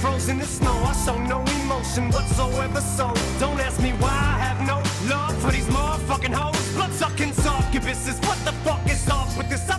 frozen in snow. I show no emotion whatsoever, so don't ask me why I have no love for these motherfucking hoes. Blood sucking succubuses, what the fuck is up with this?